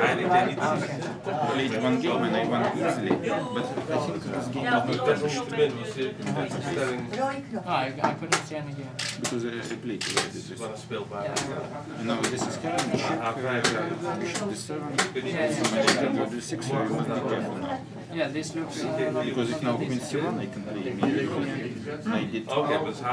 عادي تاني played one game and I won easily, but I think this game was not Dat is published niet min, dus de stelling Oh, I, I couldn't see any game. because I, I played already is this. wel een speelbaar. And now this is Karen, bishop, H5, ja. uh, bishop d7, Yeah, so my bishop go d6, so you must be careful now. Yeah, this looks uh, not Because if now queen c1, I can play immediately. I did Oké, dus H.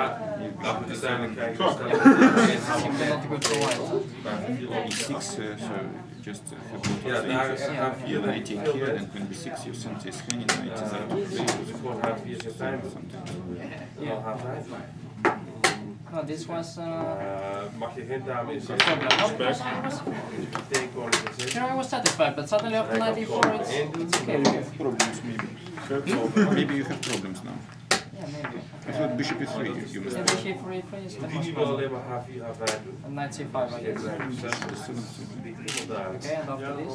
Dat we uiteindelijk krijgen we stelling. simply not good for white. e6, uh, so just uh, have bishop Ja, daar is c8. H4 Then I denk ik take veel here, then queen b6, you send this hanging knight is out of play. Dus ik voor H4 is fijn. Something. Dan H5. No, this was uh, mag je geen dame inzetten? problem. No, I was, you know, I was satisfied, but suddenly after 94, it's, it's okay. okay. Problems maybe. maybe you have problems now. Yeah, maybe. I thought bishop e3 you, you must Yeah, bishop for e3 is the most wil problem. alleen maar H4, H5 doen. And knight c5, I guess. Okay, and after this?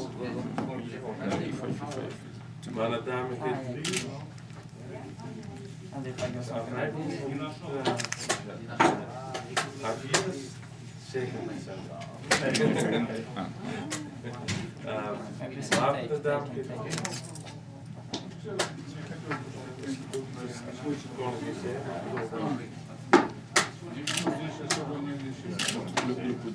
e5, e5. Maar naar dame Ah, yeah. And if I go something like this? H4 is zeker niet zo. Le, le coup.